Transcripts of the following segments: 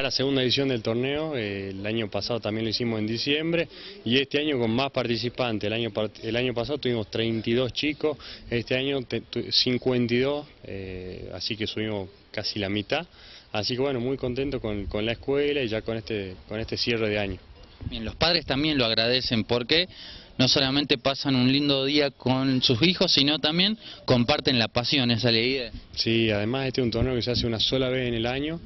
es la segunda edición del torneo, eh, el año pasado también lo hicimos en diciembre y este año con más participantes. El año, el año pasado tuvimos 32 chicos, este año 52, eh, así que subimos casi la mitad. Así que bueno, muy contento con, con la escuela y ya con este, con este cierre de año. Bien, los padres también lo agradecen porque no solamente pasan un lindo día con sus hijos, sino también comparten la pasión, esa alegría. Sí, además este es un torneo que se hace una sola vez en el año,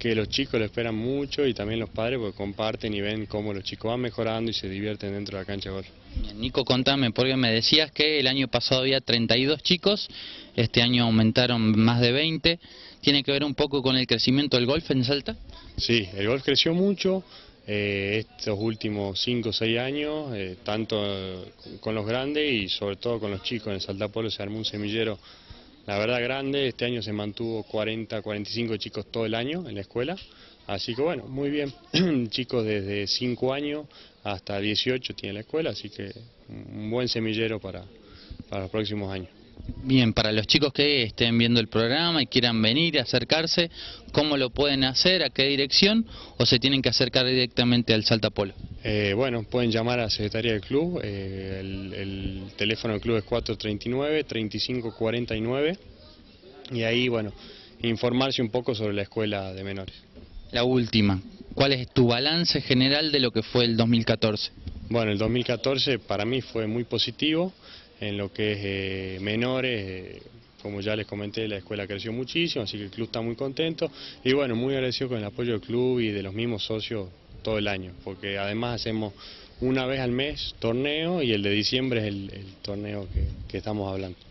que los chicos lo esperan mucho y también los padres porque comparten y ven cómo los chicos van mejorando y se divierten dentro de la cancha de golf. Nico, contame, porque me decías que el año pasado había 32 chicos, este año aumentaron más de 20. ¿Tiene que ver un poco con el crecimiento del golf en Salta? Sí, el golf creció mucho, eh, estos últimos 5 o 6 años, eh, tanto con los grandes y sobre todo con los chicos. En el Saltapolo se armó un semillero, la verdad, grande. Este año se mantuvo 40, 45 chicos todo el año en la escuela. Así que bueno, muy bien. chicos desde 5 años hasta 18 tiene la escuela, así que un buen semillero para, para los próximos años. Bien, para los chicos que estén viendo el programa y quieran venir y acercarse, ¿cómo lo pueden hacer? ¿A qué dirección? ¿O se tienen que acercar directamente al Salta Polo? Eh, bueno, pueden llamar a la Secretaría del Club. Eh, el, teléfono del club es 439-3549. Y ahí, bueno, informarse un poco sobre la escuela de menores. La última, ¿cuál es tu balance general de lo que fue el 2014? Bueno, el 2014 para mí fue muy positivo en lo que es eh, menores. Eh, como ya les comenté, la escuela creció muchísimo, así que el club está muy contento. Y bueno, muy agradecido con el apoyo del club y de los mismos socios todo el año, porque además hacemos una vez al mes torneo y el de diciembre es el, torneo que estamos hablando.